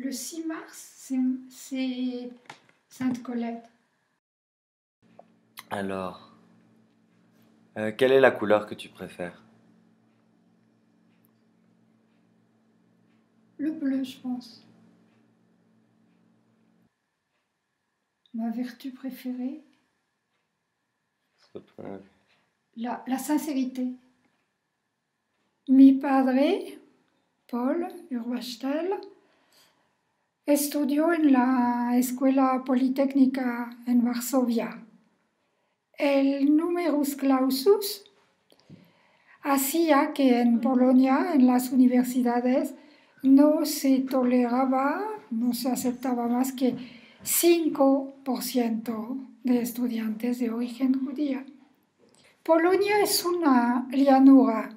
Le 6 mars, c'est Sainte Colette. Alors, euh, quelle est la couleur que tu préfères? Le bleu, je pense. Ma vertu préférée? La, la sincérité. Mi padre, Paul Urbastel, estudió en la Escuela Politécnica en Varsovia. El numerus clausus hacía que en Polonia, en las universidades, no se toleraba, no se aceptaba más que 5% de estudiantes de origen judía. Polonia es una llanura,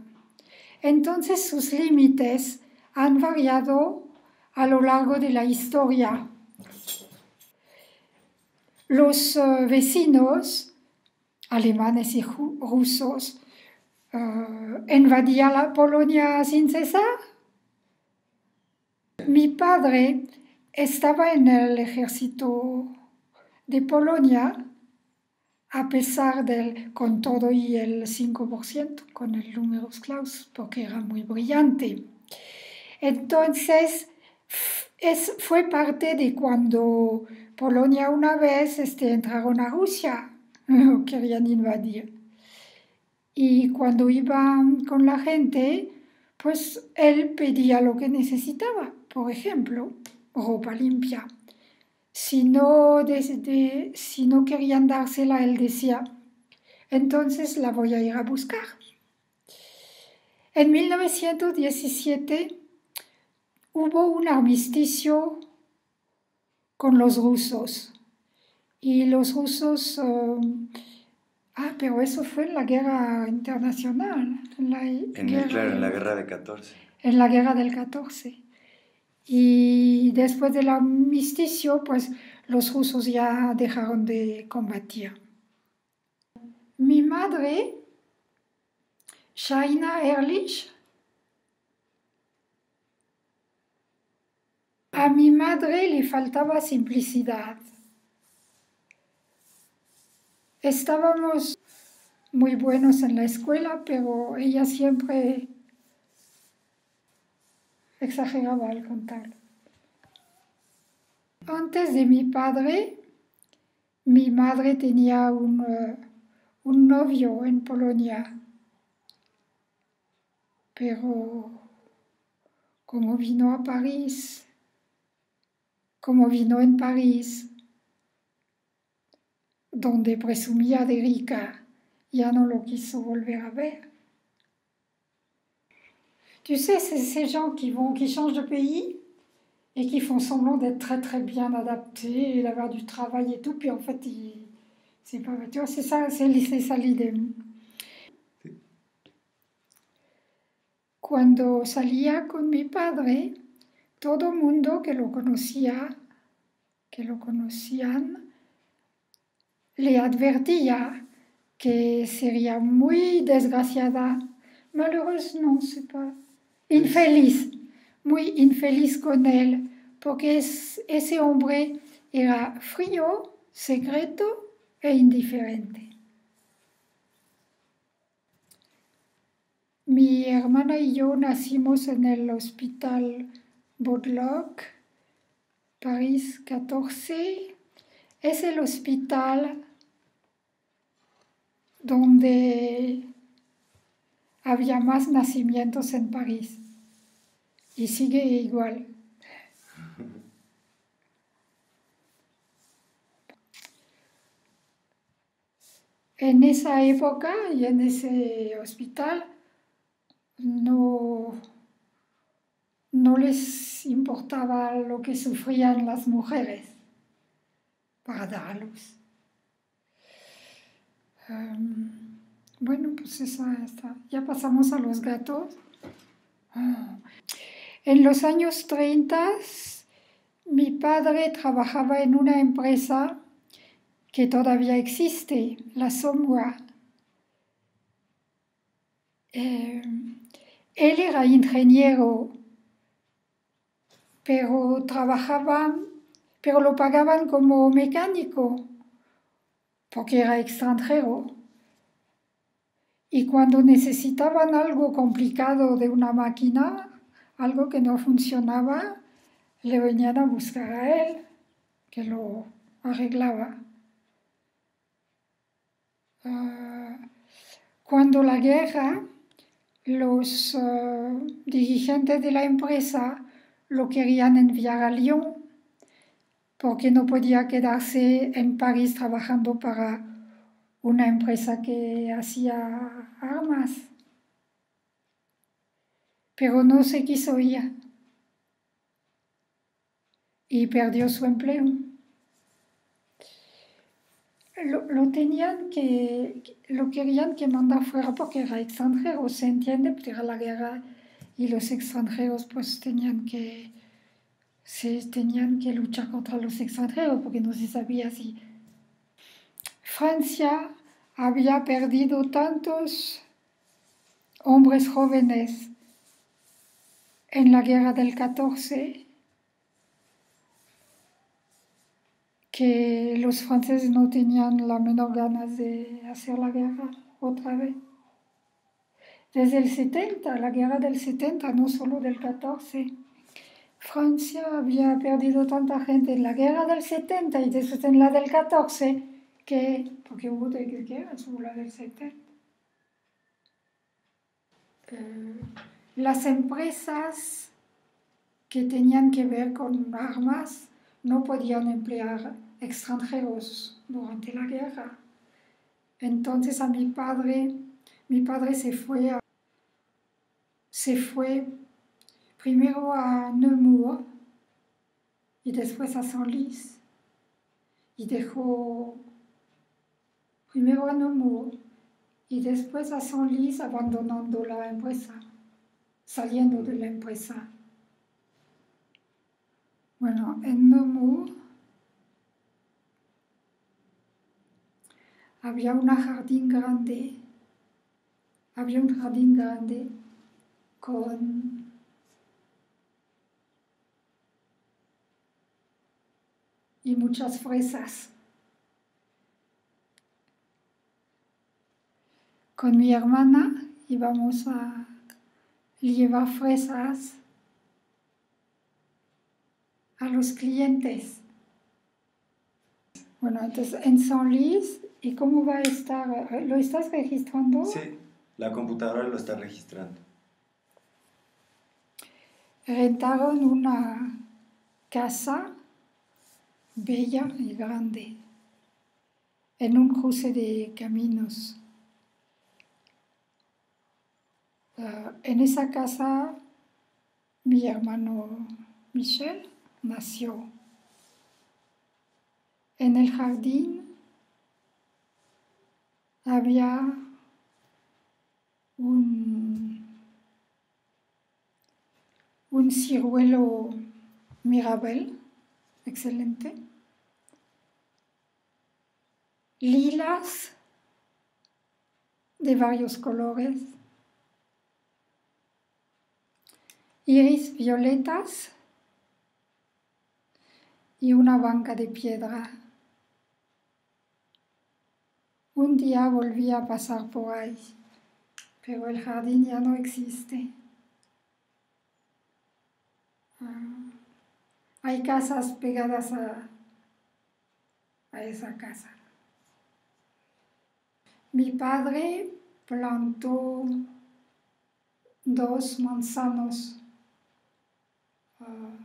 entonces sus límites han variado a lo largo de la historia. Los uh, vecinos alemanes y rusos uh, invadían la Polonia sin cesar. Mi padre estaba en el ejército de Polonia a pesar del con todo y el 5%, con el número claus, porque era muy brillante. Entonces, es, fue parte de cuando Polonia una vez este, entraron a Rusia, lo querían invadir. Y cuando iban con la gente, pues él pedía lo que necesitaba, por ejemplo, ropa limpia. Si no, si no querían dársela, él decía, entonces la voy a ir a buscar. En 1917 hubo un armisticio con los rusos y los rusos... Um, ah, pero eso fue en la guerra internacional. En la, claro, en la guerra de 14. En la guerra del 14. Y después del armisticio, pues los rusos ya dejaron de combatir. Mi madre, Shaina Ehrlich, a mi madre le faltaba simplicidad. Estábamos muy buenos en la escuela, pero ella siempre exageraba al contar. Antes de mi padre, mi madre tenía un, eh, novio en Polonia, pero como vino a París, como vino en París, donde presumía de rica, ya no lo quiso volver a ver. Tu sais, c'est ces gens qui vont, qui changent de pays et qui font semblant d'être très très bien adaptés et d'avoir du travail et tout, puis en fait, c'est pas, tu vois, c'est ça, c'est ça l'idée. Cuando salía con mi padre, todo mundo que lo conocía, que lo conocían, le advertía que sería muy desgraciada, malheureuse, non, c'est pas, infeliz, muy infeliz con él, porque es, ese hombre era frío, secreto e indiferente. Mi hermana y yo nacimos en el hospital Baudelaire, París 14. Es el hospital donde había más nacimientos en París y sigue igual. En esa época y en ese hospital no, no les importaba lo que sufrían las mujeres para dar a luz. Em, bueno, pues esa está. Ya pasamos a los gatos. Ah. En los años 30, mi padre trabajaba en una empresa que todavía existe, la Sombra. Eh, él era ingeniero pero trabajaban, pero lo pagaban como mecánico, porque era extranjero. Y cuando necesitaban algo complicado de una máquina, algo que no funcionaba, le venían a buscar a él, que lo arreglaba. Ah, cuando la guerra, los ah, dirigentes de la empresa lo querían enviar a Lyon porque no podía quedarse en París trabajando para una empresa que hacía armas. Pero no se quiso ir y perdió su empleo. Lo, tenían que, lo querían que mandar fuera porque era extranjero, se entiende, porque era la guerra y los extranjeros pues tenían que, se, tenían que luchar contra los extranjeros porque no se sabía si Francia había perdido tantos hombres jóvenes en la guerra del 14 que los franceses no tenían la menor ganas de hacer la guerra otra vez. Desde el 70, la guerra del 70, no solo del 14. Francia había perdido tanta gente en la guerra del 70 y después en la del 14 que, porque hubo de guerras, hubo la del 70. Eh, las empresas que tenían que ver con armas no podían emplear extranjeros durante la guerra. Entonces a mi padre, mi padre se fue a se fue primero a Nemours y después a Senlis y dejó primero a Nemours y después a Senlis abandonando la empresa, saliendo de la empresa. Bueno, en Nemours había un jardín grande, había un jardín grande con y muchas fresas. Con mi hermana íbamos a llevar fresas a los clientes. Bueno, entonces en San Luis, ¿y cómo va a estar? ¿Lo estás registrando? Sí, la computadora lo está registrando rentaron una casa bella y grande en un cruce de caminos. Ah, en esa casa mi hermano Michel nació. En el jardín había un un ciruelo mirabel, excelente, lilas de varios colores, iris violetas y una banca de piedra. Un día volví a pasar por ahí, pero el jardín ya no existe. Ah, hay casas pegadas a, a esa casa. Mi padre plantó dos manzanos ah,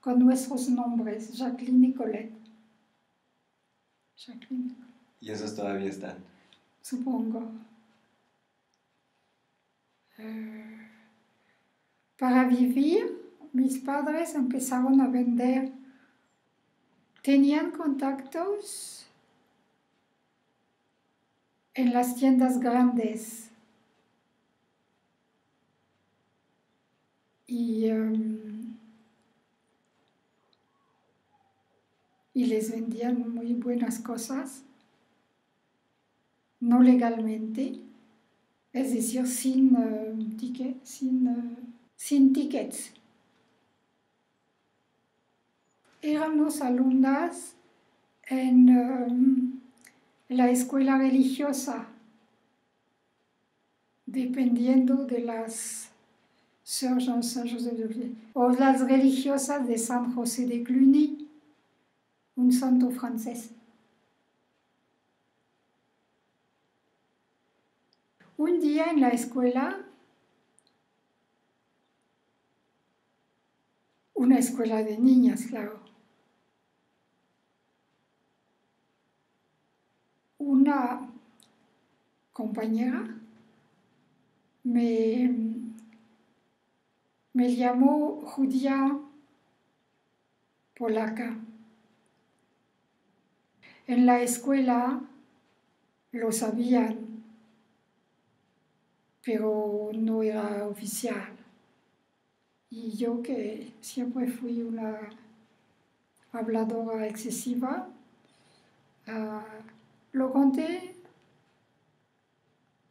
con nuestros nombres, Jacqueline y Colette. Jacqueline. ¿Y esos todavía están? Supongo. Eh, para vivir mis padres empezaron a vender, tenían contactos en las tiendas grandes. Y, em, y les vendían muy buenas cosas, no legalmente, es decir, sin, em, sin, eh, sin tickets. Éramos alumnas en em, la escuela religiosa, dependiendo de las o las religiosas de San José de Cluny, un santo francés. Un día en la escuela, una escuela de niñas, claro, una compañera me, llamó judía polaca. En la escuela lo sabían pero no era oficial. Y yo que siempre fui una habladora excesiva, ah, lo conté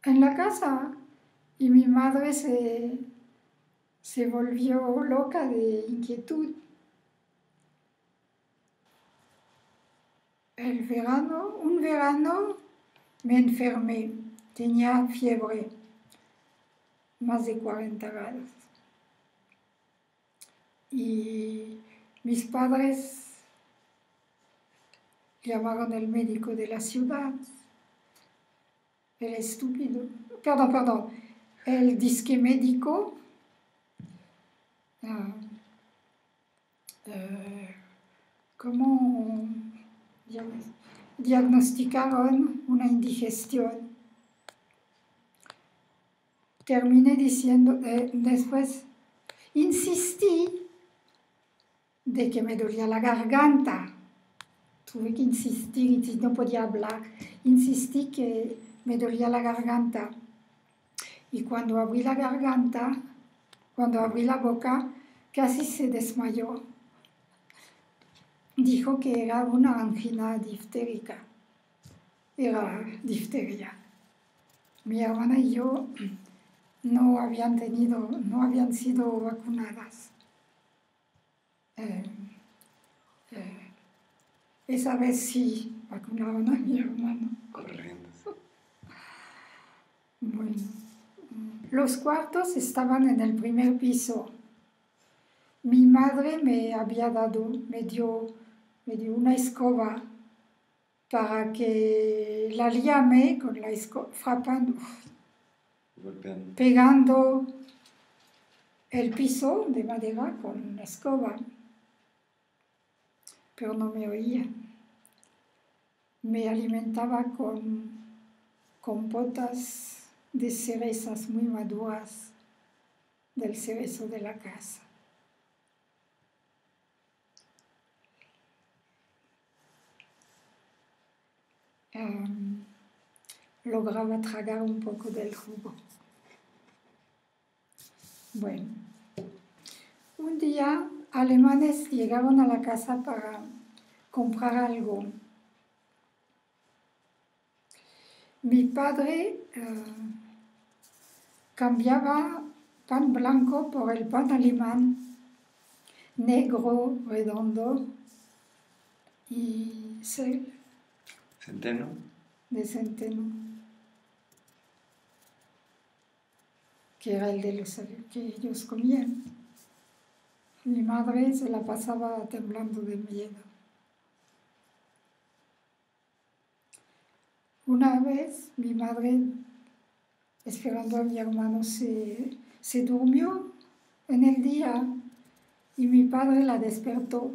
en la casa y mi madre se, se volvió loca de inquietud. El verano, un verano me enfermé, tenía fiebre más de 40 grados. Y mis padres llamaron al médico de la ciudad, el estúpido, perdón, perdón, el disque médico, ah, eh, ¿cómo diagnosticaron una indigestión? terminé diciendo, eh, después insistí de que me dolía la garganta. Tuve que insistir, no podía hablar. Insistí que me dolía la garganta. Y cuando abrí la garganta, cuando abrí la boca, casi se desmayó. Dijo que era una angina diftérica. Era difteria. Mi hermana y yo no habían tenido, no habían sido vacunadas. Eh, eh, esa vez sí vacunaron a mi hermano. Bueno, los cuartos estaban en el primer piso. Mi madre me había dado, me dio, me dio una escoba para que la llame con la escoba, frapando, pegando el piso de madera con escoba, pero no me oía. Me alimentaba con compotas de cerezas muy maduras del cerezo de la casa. lograba tragar un poco del jugo. Bueno, un día alemanes llegaron a la casa para comprar algo. Mi padre eh, cambiaba pan blanco por el pan alemán, negro, redondo y centeno. De centeno. que era el de los que ellos comían. Mi madre se la pasaba temblando de miedo. Una vez mi madre, esperando a mi hermano, se, se durmió en el día y mi padre la despertó.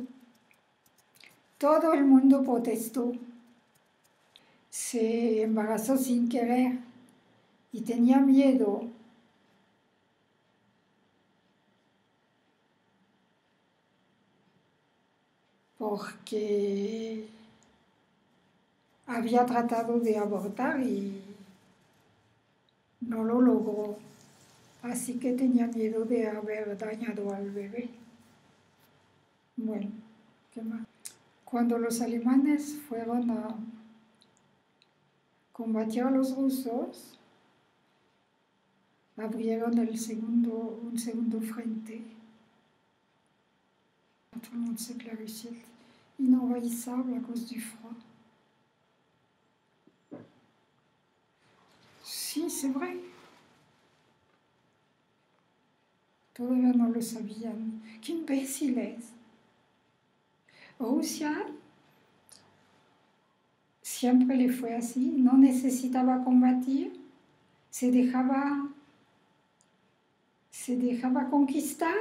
Todo el mundo protestó. Se embarazó sin querer y tenía miedo porque había tratado de abortar y no lo logró. Así que tenía miedo de haber dañado al bebé. Bueno, ¿qué más? Cuando los alemanes fueron a combatir a los rusos, abrieron el segundo, un segundo frente tout le monde est inenvahissable à cause du froid. Si, c'est vrai. Todavía no lo sabían. Qué imbéciles. Rusia siempre le fue así, no necesitaba combatir, se dejaba, se dejaba conquistar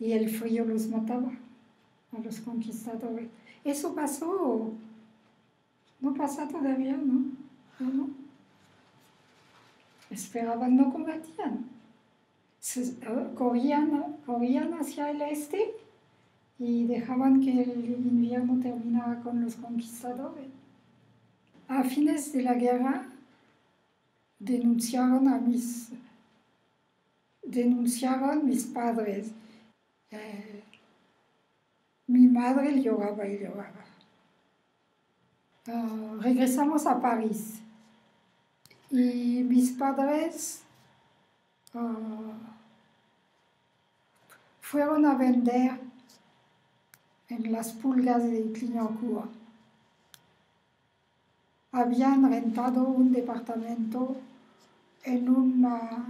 y el frío los mataba a los conquistadores. Eso pasó, no pasa todavía, ¿no? no. Esperaban, no combatían. Se, corrían, corrían hacia el este y dejaban que el invierno terminara con los conquistadores. A fines de la guerra denunciaron a mis, denunciaron mis padres. Eh, mi madre lloraba y lloraba. Uh, regresamos a París y mis padres uh, fueron a vender en las pulgas de Clignancourt. Habían rentado un departamento en, una,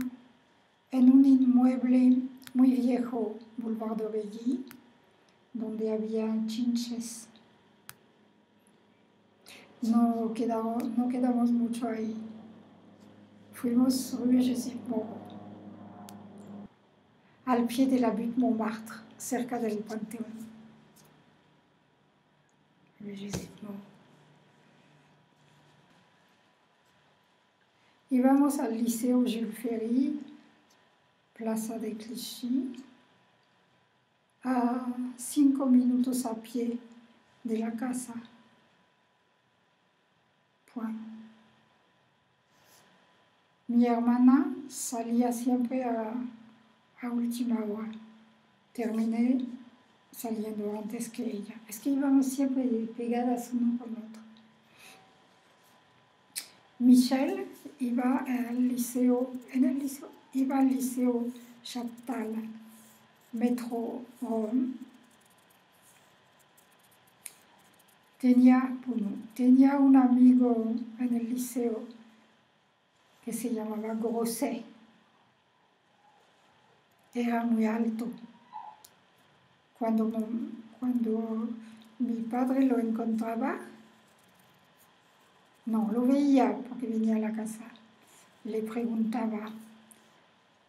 en un inmueble muy viejo, Boulevard de Orelli, donde había chinches. No quedamos, no quedamos mucho ahí. Fuimos rue Joseph al pie de la butte Montmartre, cerca del Panteón. Íbamos al Liceo Jules Ferry, Plaza de Clichy, a cinco minutos a pie de la casa. Mi hermana salía siempre a, última hora. Terminé saliendo antes que ella. Es que íbamos siempre pegadas uno con otro. Michelle iba al liceo, en el liceo, iba al liceo Chaptal, Metro Rome. Tenía, tenía un amigo en el liceo que se llamaba Grosset. Era muy alto cuando, cuando mi padre lo encontraba, no, lo veía porque venía a la casa, le preguntaba,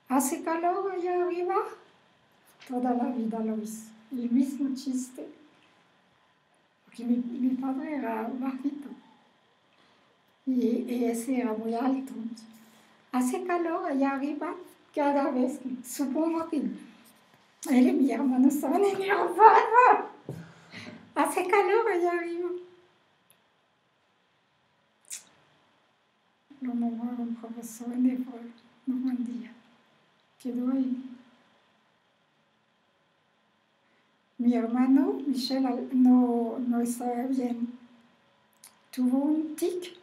¿hace calor allá arriba? Toda la vida lo hizo. El mismo chiste, porque mi, padre era bajito y, y ese era muy alto. ¿Hace calor allá arriba? Cada vez, supongo que él y mi hermano estaban en el barba. Hace calor allá arriba. Lo nombraron profesor de Normandía. Quedó ahí. Mi hermano, Michel, no, no estaba bien. Tuvo un tic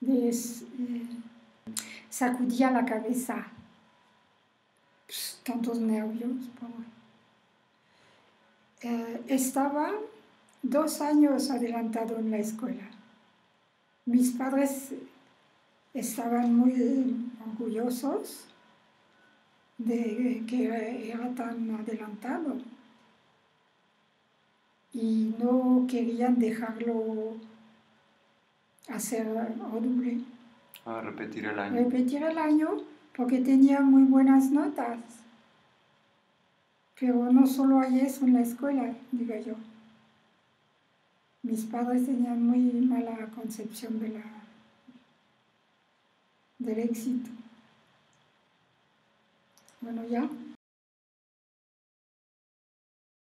eh, sacudía la cabeza tantos nervios. Eh, estaba dos años adelantado en la escuela. Mis padres estaban muy orgullosos de que era tan adelantado y no querían dejarlo hacer doble. A repetir el año. Repetir el año porque tenía muy buenas notas. Pero no solo hay eso en la escuela, digo yo. Mis padres tenían muy mala concepción de la, del éxito. Bueno, ya.